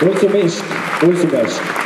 Mulțumesc! Mulțumesc!